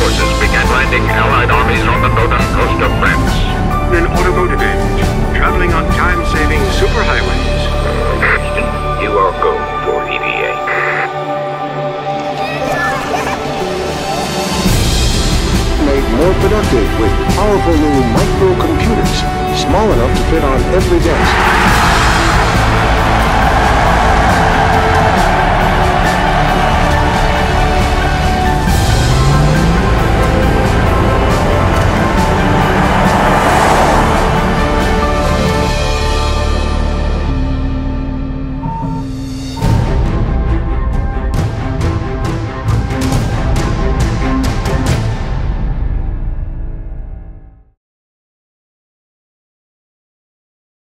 forces began landing Allied armies on the northern coast of France. An automotive age, traveling on time-saving superhighways. Houston, you are go for EVA. made more productive with powerful new microcomputers, small enough to fit on every desk.